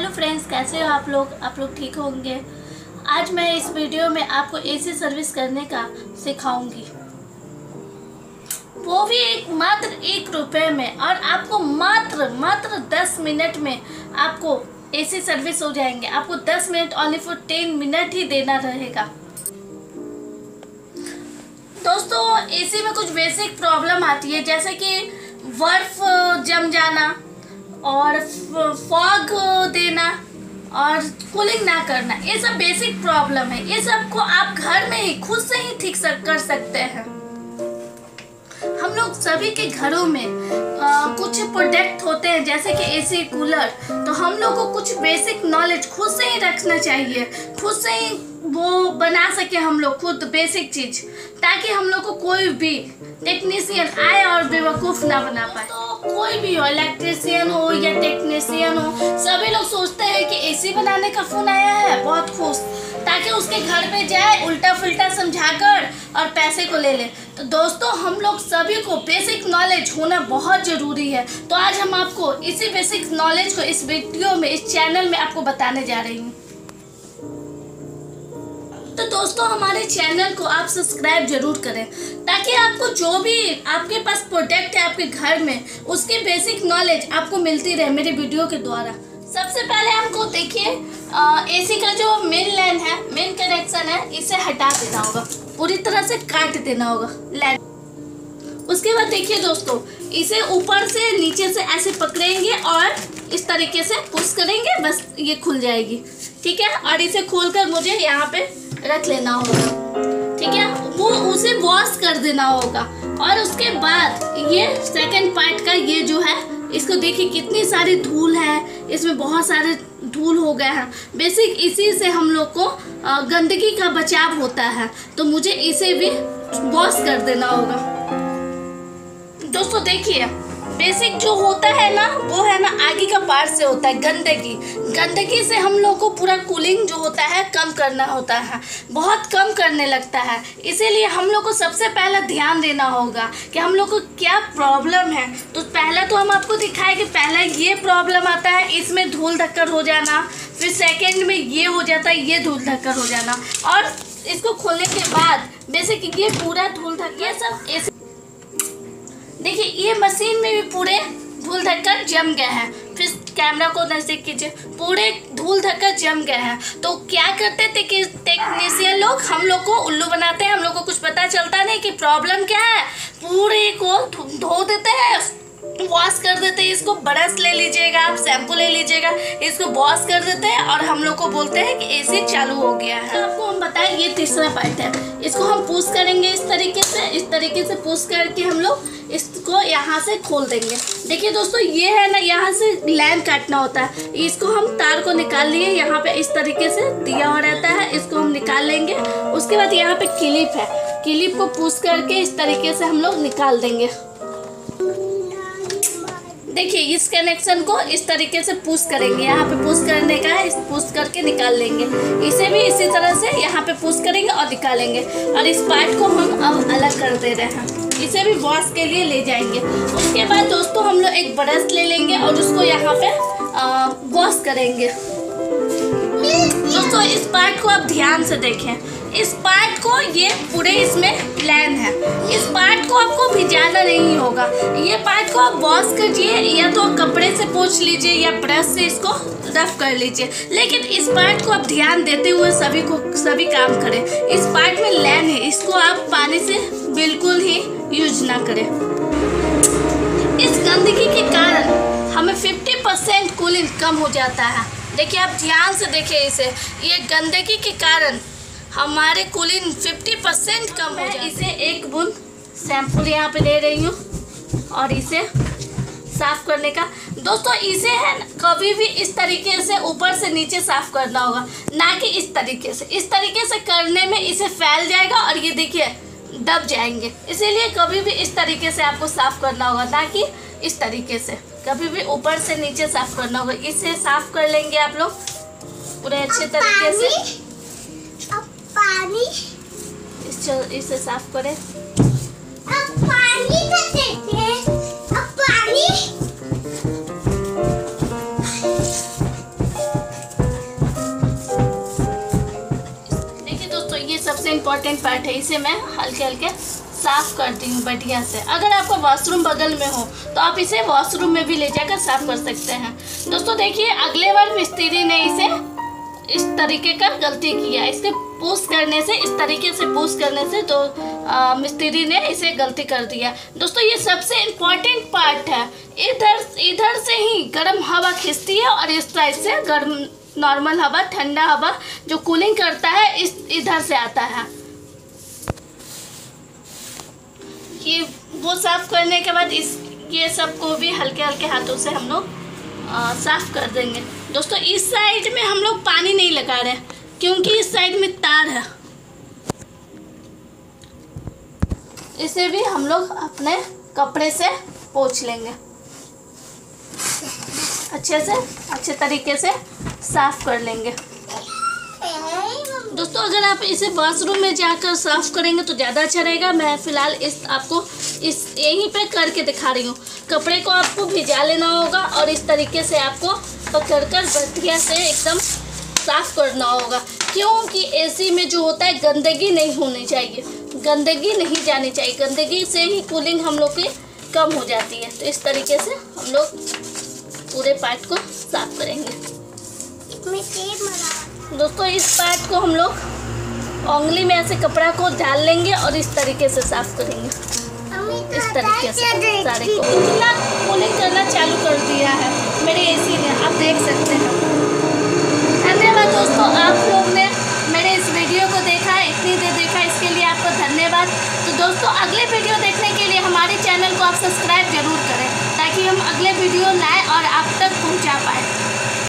Hello friends, कैसे हो आप लोग? आप लोग ठीक होंगे? आज मैं इस वीडियो में आपको एसी सर्विस करने का सिखाऊँगी। वो भी एक मात्र एक रुपए में और आपको मात्र मात्र दस मिनट में आपको एसी सर्विस हो जाएँगे। आपको दस minute only for ten minute ही देना रहेगा। दोस्तों एसी में कुछ बेसिक प्रॉब्लम आती है, जैसे कि बर्फ़, जम जाना। और फॉग देना और कूलिंग ना करना, ये सब बेसिक प्रॉब्लम है। ये सबको आप घर में ही, खुद से ही ठीक कर सकते हैं। हम लोग सभी के घरों में कुछ प्रोडक्ट होते हैं, जैसे कि एसी कूलर तो हम लोग को कुछ बेसिक नॉलेज खुद से ही रखना चाहिए। खुद से ही वो बना सके हम लोग खुद बेसिक चीज़, ताकि हम लोग को कोई भी टेक्नीशियन आए और बेवकूफ़ ना बना पाए। तो कोई भी हो इलेक्ट्रिशियन हो या टेक्नीशियन हो, सभी लोग सोचते हैं कि एसी बनाने का फ़ोन आया है, बहुत खुश, ताकि उसके घर पे जाए उल्टा फुल्टा समझाकर और पैसे को ले ले। तो दोस्तों, हम लोग सभी को बेसिक नॉलेज होना बहुत ज़रूरी है। तो आज हम आपको इसी बेसिक नॉलेज को इस वीडियो में, इस चैनल में आपको बताने जा रही हूँ। तो दोस्तों, हमारे चैनल को आप सब्सक्राइब ज़रूर करें, ताकि आपको जो भी आपके पास प्रोडक्ट है आपके घर में, उसकी बेसिक नॉलेज आपको मिलती रहे मेरे वीडियो के द्वारा। सबसे पहले हमको देखिए एसी का जो मेन लाइन है मेन कनेक्शन है, इसे हटा देना होगा। पूरी तरह से काट देना होगा। लाइन उसके बाद देखिए दोस्तों, इसे ऊपर से नीचे से ऐसे पकड़ेंगे और इस तरीके से पुश करेंगे, बस ये खुल जाएगी। ठीक है? और इसे खोलकर मुझे यहाँ पे रख लेना होगा। ठीक है? वो उसे वॉश कर देना होगा। और उसके बाद ये सेकंड पार्ट का ये जो है इसको देखिए कितनी सारी धूल है। इसमें बहुत सारे धूल हो गए हैं। बेसिक इसी से हम लोग को गंदगी का बचाव होता है। तो मुझे इसे भी वॉश कर देना होगा। दोस्तों देखिए बेसिक जो होता है ना, वो है ना आगे का पार्ट से होता है, गंदगी। गंदगी से हम लोग को पूरा कूलिंग जो होता है, कम करना होता है। बहुत कम करने लगता है। इसीलिए हम लोग को सबसे पहला ध्यान देना होगा कि हम लोग को क्या प्रॉब्लम है। तो पहला तो हम आपको दिखाए कि पहला ये प्रॉब्लम आता है, इसमें धूल धक्कर हो जाना। फिर सेकेंड में ये हो जाता है, ये धूल धक्कर हो जाना। और इसको खोलने के बाद बेसिक ये पूरा धूल धक्के सब देखिए, ये मशीन में भी पूरे धूल धक्कर जम गए हैं। फिर कैमरा को नज़दीक कीजिए, पूरे धूल धक्कर जम गए हैं। तो क्या करते थे कि टेक्नीसियन लोग, हम लोग को उल्लू बनाते हैं, हम लोग को कुछ पता चलता नहीं कि प्रॉब्लम क्या है। पूरे को धो देते हैं वॉश कर देते हैं, इसको ब्रश ले लीजिएगा, आप शैम्पू ले लीजिएगा, इसको वॉश कर देते हैं और हम लोग को बोलते हैं कि एसी चालू हो गया है। तो आपको हम बताएँ, ये तीसरा पार्ट है। इसको हम पूछ करेंगे इस तरीके से, इस तरीके से पूछ करके हम लोग इसको यहाँ से खोल देंगे। देखिए दोस्तों, ये है ना, यहाँ से लाइन काटना होता है। इसको हम तार को निकाल लिए, यहाँ पे इस तरीके से दिया हुआ रहता है, इसको हम निकाल लेंगे। उसके बाद यहाँ पे क्लिप है। क्लिप को पूछ करके इस तरीके से हम लोग निकाल देंगे। देखिए, इस कनेक्शन को इस तरीके से पुश करेंगे। यहाँ पे पुश करने का है पुश करके निकाल लेंगे। इसे भी इसी तरह से यहाँ पे पुश करेंगे और निकालेंगे। और इस पार्ट को हम अब अलग कर दे रहे हैं। इसे भी वॉश के लिए ले जाएँगे। उसके बाद दोस्तों, हम लोग एक ब्रश ले लेंगे और उसको यहाँ पे वॉश करेंगे। दोस्तों, इस पार्ट को आप ध्यान से देखें। इस पार्ट को ये पूरे इसमें प्लान है। इस पार्ट को आपको भिजाना नहीं होगा। ये पार्ट को आप वॉश करिए या तो कपड़े से पोछ लीजिए या ब्रश से इसको रफ कर लीजिए। लेकिन इस पार्ट को आप ध्यान देते हुए सभी को, सभी काम करें। इस पार्ट में लैन है। इसको आप पानी से बिल्कुल ही यूज़ ना करें। इस गंदगी के कारण हमें 50 परसेंट कूलिंग कम हो जाता है। देखिए, आप ध्यान से देखिए इसे। ये गंदगी के कारण हमारे कूलिंग 50 परसेंट कम हो जाए इसे एक बूंद सैंपल यहाँ पे ले रही हूँ और इसे साफ़ करने का। दोस्तों इसे है कभी भी इस तरीके से ऊपर से नीचे साफ़ करना होगा ना कि इस तरीके से। इस तरीके से करने में इसे फैल जाएगा और ये देखिए दब जाएँगे। इसीलिए कभी भी इस तरीके से आपको साफ़ करना होगा ना कि इस तरीके से। कभी भी ऊपर से नीचे साफ़ करना होगा। इसे साफ़ कर लेंगे आप लोग पूरे अच्छे तरीके से। चल इसे साफ़ करें इंपॉर्टेंट पार्ट है। इसे मैं हल्के हल्के साफ़ करती हूँ बढ़िया से। अगर आपका वॉशरूम बगल में हो तो आप इसे वॉशरूम में भी ले जाकर साफ़ कर सकते हैं। दोस्तों देखिए अगले बार मिस्त्री ने इसे इस तरीके का गलती किया। इसके पूछ करने से इस तरीके से पूछ करने से तो आ, मिस्त्री ने इसे गलती कर दिया। दोस्तों ये सबसे इम्पोर्टेंट पार्ट है। इधर इधर से ही गर्म हवा खींचती है और इस साइड से गर्म नॉर्मल हवा ठंडा हवा जो कूलिंग करता है इस इधर से आता है। ये वो साफ़ करने के बाद इस ये सबको भी हल्के हल्के हाथों से हम लोग साफ़ कर देंगे। दोस्तों इस साइड में हम लोग पानी नहीं लगा रहे क्योंकि इस साइड में तार है। इसे भी हम लोग अपने कपड़े से पोछ लेंगे। अच्छे से, अच्छे तरीके से साफ़ कर लेंगे। दोस्तों, अगर आप इसे वॉशरूम में जाकर साफ़ करेंगे तो ज़्यादा अच्छा रहेगा। मैं फ़िलहाल इस आपको इस यहीं पे करके दिखा रही हूँ। कपड़े को आपको भिजा लेना होगा और इस तरीके से आपको पकड़कर बढ़िया से एकदम साफ़ करना होगा क्योंकि एसी में जो होता है गंदगी नहीं होनी चाहिए। गंदगी नहीं जानी चाहिए। गंदगी से ही कूलिंग हम लोग की कम हो जाती है। तो इस तरीके से हम लोग पूरे पार्ट को साफ़ करेंगे। दोस्तों इस पार्ट को हम लोग उंगली में ऐसे कपड़ा को डाल लेंगे और इस तरीके से साफ़ करेंगे। इस तरीके से सारे को। कूलिंग करना चालू कर दिया है मेरे एसी ने। आप देख सकते हैं। दोस्तों, अगले वीडियो देखने के लिए हमारे चैनल को आप सब्सक्राइब ज़रूर करें ताकि हम अगले वीडियो लाएँ और आप तक पहुँचा पाए।